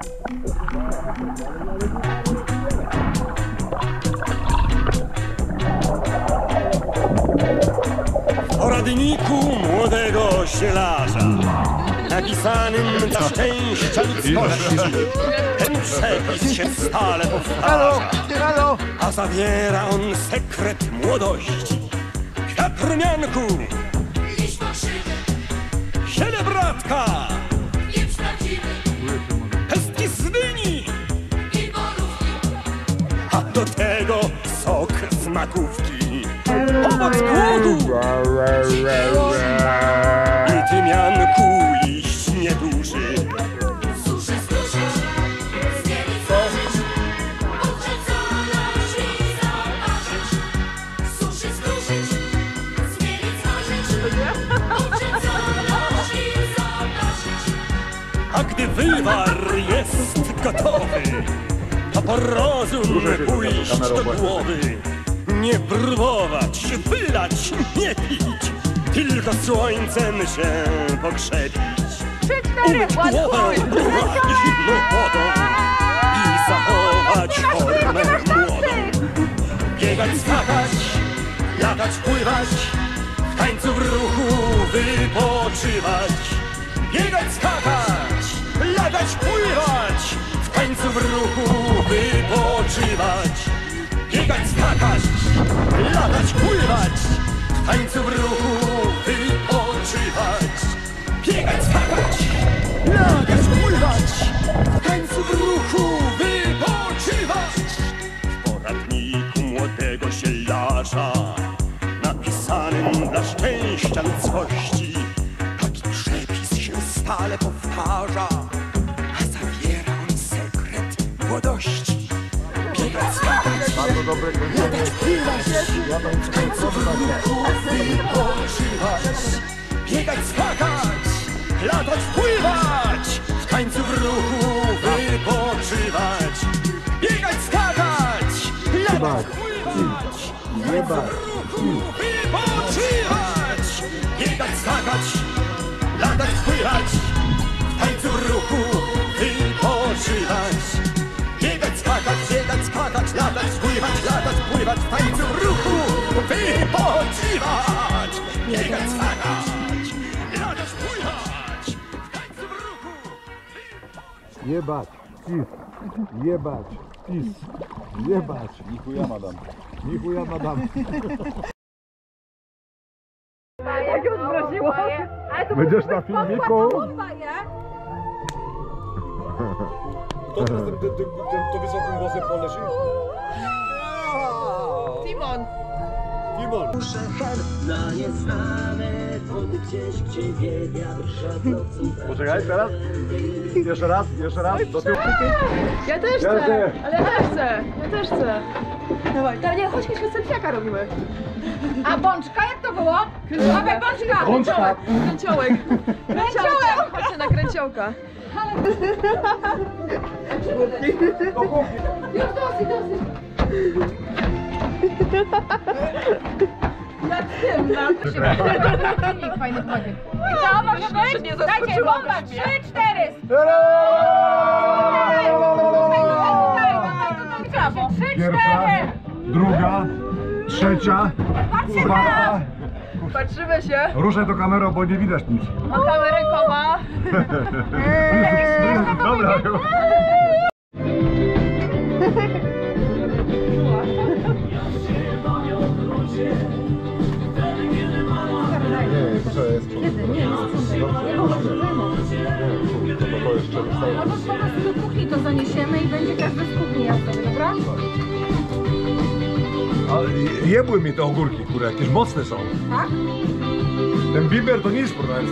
W poradniku młodego zielarza napisanym dla szczęścia ludzkości ten przepis się stale powtarza, a zawiera on sekret młodości. Kwiat rumianku, Liść fałszywy, ziele bratka, pieprz prawdziwy pestki z i borówki. a do tego sok z makówki. Owoc głodu i tymianku liść nieduży. Suszy skruszyć. Suszy skruszyć, podrzeć zalać i zaparzyć. A gdy wywar jest gotowy, to po rozum pójść do głowy. Nie próbować, wylać, nie pić, tylko słońcem się pokrzepić. Umyć głowę i zimną wodą i zachować formę młodą. Biegać, skakać, latać, pływać, w tańcu w ruchu wypoczywać. Biegać, skakać, latać, pływać, w tańcu w ruchu wypoczywać. Biegać, skakać, latać, pływać, w tańcu w ruchu wypoczywać. Biegać, skakać, latać, pływać, w tańcu w ruchu wypoczywać. W poradniku młodego zielarza napisanym dla szczęścia ludzkości taki przepis się stale powtarza, skakać, latać, pływać, w wypoczywać. Biegać, skakać, latać, pływać, w tańcu w ruchu wypoczywać. Biegać, skakać, latać, pływać, w ruchu wypoczywać. Biegać, skakać, latać, pływać, w tańcu w ruchu wypoczywać. W tańcu w ruchu wypoczywać. Biegać, skakać, latać, pływać, w tańcu w ruchu Jebać, pis, jebać, pis, jebać. Nichuja madam. Nichuja madam. Jak ją to Będziesz na filmiku? Kto to z tym, tym, tym, tym to wysokim głosem poleży? Timon. Timon. Na nieznane wody gdzieś, gdzie wie wiatr. Poczekaj, teraz. Jeszcze raz, jeszcze raz. Do tyłu. Ja też Ja chcę. też. Ale ja też chcę. Ja też chcę. Dawaj, dawaj, nie, chodź, chodź, selfiaka robimy. A bączka, jak to było? Dawaj, bączka! Bączka. Kręciołek. Kręciołek! Chodźcie na kręciołka. Już dosyć, dosyć. Jak tym na... Filmik fajny. I co może być? Dajcie, bomba, trzy, cztery. Pierwsza, druga, trzecia, czwarta. Patrzymy się. Ruszaj do kamerą, bo nie widać nic. Machamy rękoma. Dobra. Nie, jest Kiedy? Nie, jest Nie, to jeszcze zostaje. Albo po prostu do kuchni to zaniesiemy i będzie każdy z kuchni jadł dobra? Ale jebły mi te ogórki, które jakieś mocne są. Tak? Ten biber to nic, proszę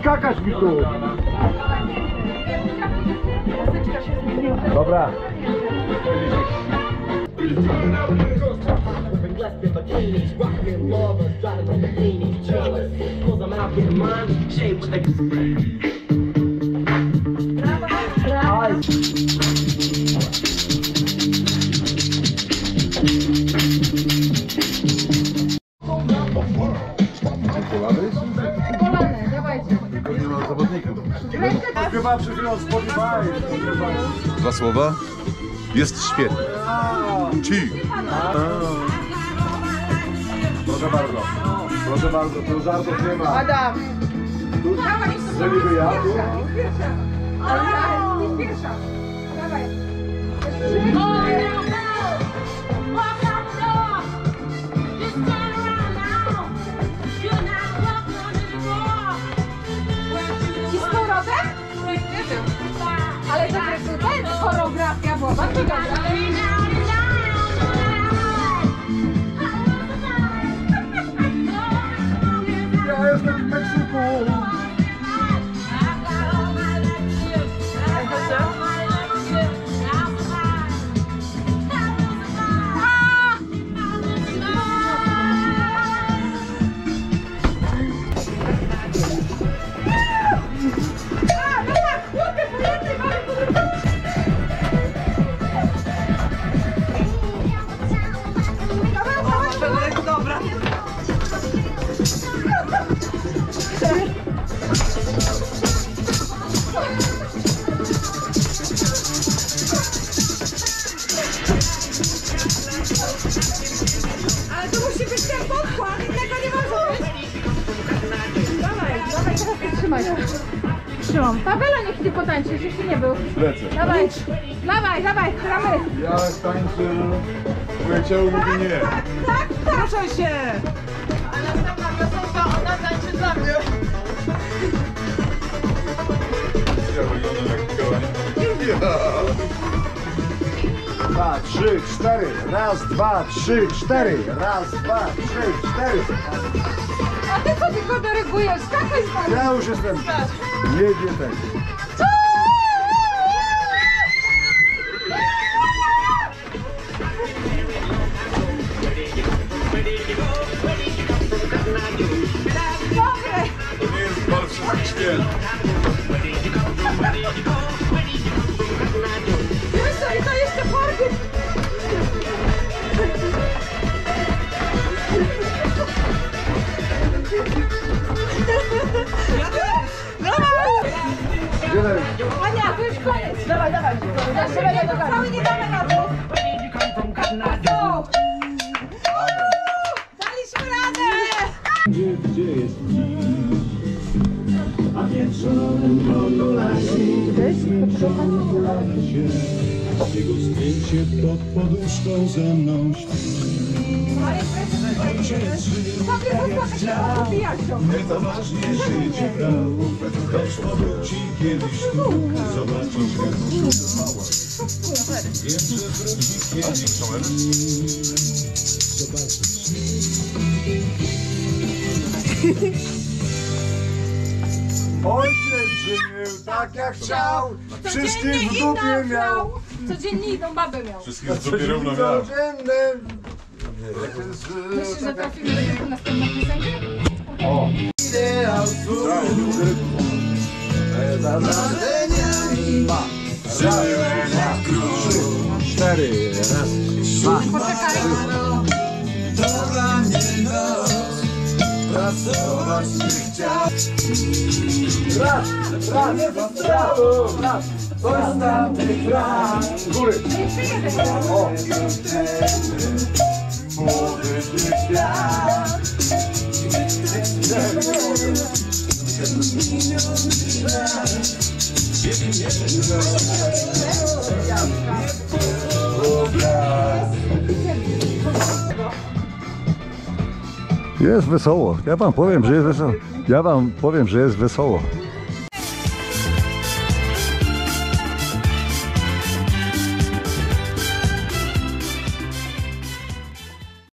Skakać mi tu! Dobra. Blessed but teenage rock and lovers driving like a teenage jealous. Cause I'm out getting mine, shade with. Chyba przed chwilą Spotify. Dwa słowa? Jest świetnie. Ci. Proszę bardzo. Proszę bardzo, tu żartów nie ma. Adam. Tu Dawaj, strzeliby ja, tu. Ale. Dawaj. Ale to jest ten choreografia była bardzo dobra. Trzymam. Pawelo niech ty potańczy, już jeszcze nie był. Lecę. Dawaj, dawaj, dawaj, gramy. Ja tańczę. Moje ciało mówi nie. Tak, tak. Proszę się. A następna piosenka, ona tańczy dla mnie. Ja wyglądam jak koń. Dwa, trzy, cztery. Raz, dwa, trzy, cztery. Raz, dwa, trzy, cztery. A ty co tylko dyrygujesz? Skakaj z nami. Ja już jestem. Nie wiem tego. Dobre. To nie jest wszystkich święt. Ania, to już koniec. Dawaj, dawaj. Jeszcze będę do cały nie damy rady. Go. Daliśmy radę. Jego zdjęcie pod poduszką ze mną Sobie zostawić, ubijać się. Nie to ważnie życie brał Choć powróci kiedyś tu Zobaczysz jak mała Wiem, że wróci kiedyś Zobaczysz Ojciec żył tak jak chciał. Wszystkich w dupie miał. Codziennie idą babę miał. Wszystkich w dupie równo. Codziennym. Myślisz, że trafimy do następną piosenkę? Ideał Za wrażeniami. Raz, dwa, trzy, cztery. Raz, dwa, Poczekaj. To dla mnie noc. Pracować nie chciał. Raz, raz, raz, raz. Ostatni raz. Góry. O. Jest wesoło. Ja wam powiem, że jest wesoło. Ja wam powiem, że jest wesoło.